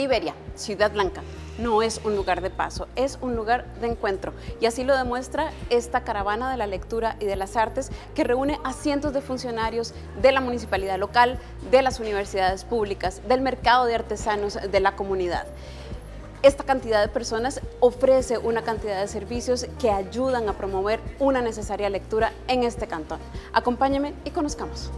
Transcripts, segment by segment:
Liberia, Ciudad Blanca, no es un lugar de paso, es un lugar de encuentro. Y así lo demuestra esta caravana de la lectura y de las artes que reúne a cientos de funcionarios de la municipalidad local, de las universidades públicas, del mercado de artesanos de la comunidad. Esta cantidad de personas ofrece una cantidad de servicios que ayudan a promover una necesaria lectura en este cantón. Acompáñame y conozcamos.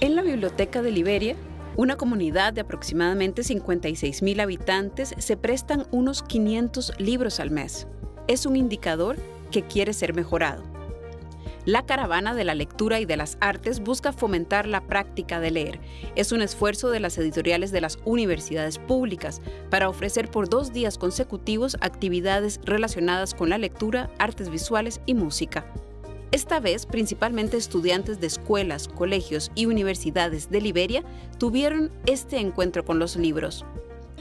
En la Biblioteca de Liberia, una comunidad de aproximadamente 56 mil habitantes se prestan unos 500 libros al mes. Es un indicador que quiere ser mejorado. La caravana de la lectura y de las artes busca fomentar la práctica de leer. Es un esfuerzo de las editoriales de las universidades públicas para ofrecer por dos días consecutivos actividades relacionadas con la lectura, artes visuales y música. Esta vez, principalmente estudiantes de escuelas, colegios y universidades de Liberia tuvieron este encuentro con los libros.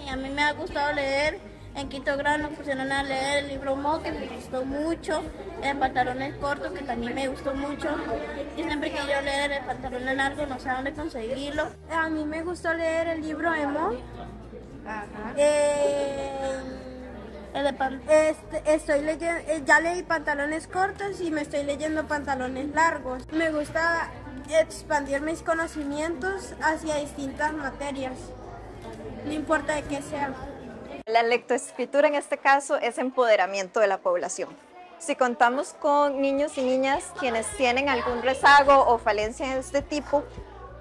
A mí me ha gustado leer. En quinto grado nos pusieron a leer el libro Mo, que me gustó mucho, el pantalones cortos, que también me gustó mucho. Y siempre que yo leer el pantalón largo, no sé dónde conseguirlo. A mí me gustó leer el libro Emo. Eh, este, estoy leyendo, eh, ya leí pantalones cortos y me estoy leyendo pantalones largos. Me gusta expandir mis conocimientos hacia distintas materias, no importa de qué sea. La lectoescritura en este caso es empoderamiento de la población. Si contamos con niños y niñas quienes tienen algún rezago o falencia de este tipo,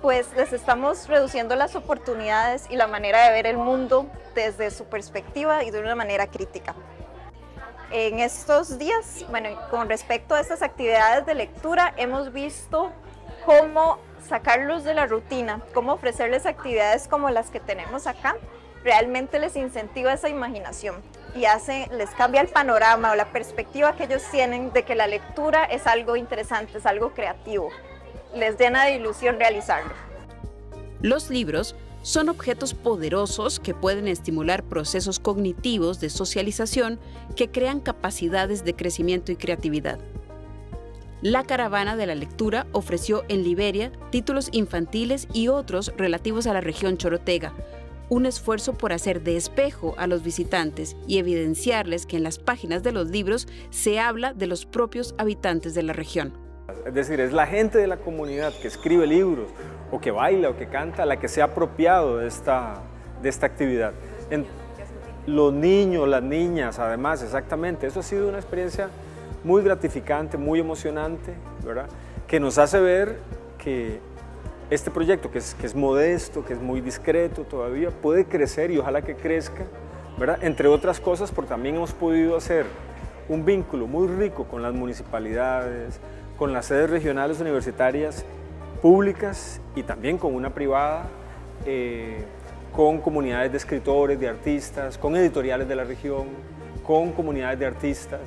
pues les estamos reduciendo las oportunidades y la manera de ver el mundo desde su perspectiva y de una manera crítica. En estos días, bueno, con respecto a estas actividades de lectura, hemos visto cómo sacarlos de la rutina, cómo ofrecerles actividades como las que tenemos acá, realmente les incentiva esa imaginación y hace, les cambia el panorama o la perspectiva que ellos tienen de que la lectura es algo interesante, es algo creativo les llena de ilusión realizarlo. Los libros son objetos poderosos que pueden estimular procesos cognitivos de socialización que crean capacidades de crecimiento y creatividad. La Caravana de la Lectura ofreció en Liberia títulos infantiles y otros relativos a la región chorotega, un esfuerzo por hacer de espejo a los visitantes y evidenciarles que en las páginas de los libros se habla de los propios habitantes de la región. Es decir, es la gente de la comunidad que escribe libros o que baila o que canta la que se ha apropiado de esta, de esta actividad. Los niños, las niñas, además, exactamente. Eso ha sido una experiencia muy gratificante, muy emocionante, ¿verdad? Que nos hace ver que este proyecto, que es, que es modesto, que es muy discreto todavía, puede crecer y ojalá que crezca, ¿verdad? Entre otras cosas, porque también hemos podido hacer un vínculo muy rico con las municipalidades, con las sedes regionales universitarias públicas y también con una privada, eh, con comunidades de escritores, de artistas, con editoriales de la región, con comunidades de artistas.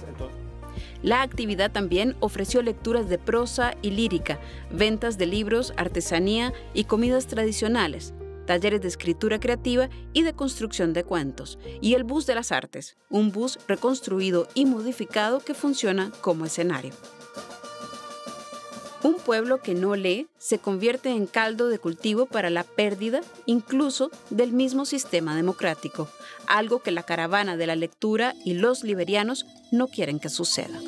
La actividad también ofreció lecturas de prosa y lírica, ventas de libros, artesanía y comidas tradicionales, talleres de escritura creativa y de construcción de cuentos, y el Bus de las Artes, un bus reconstruido y modificado que funciona como escenario. Un pueblo que no lee se convierte en caldo de cultivo para la pérdida incluso del mismo sistema democrático, algo que la caravana de la lectura y los liberianos no quieren que suceda.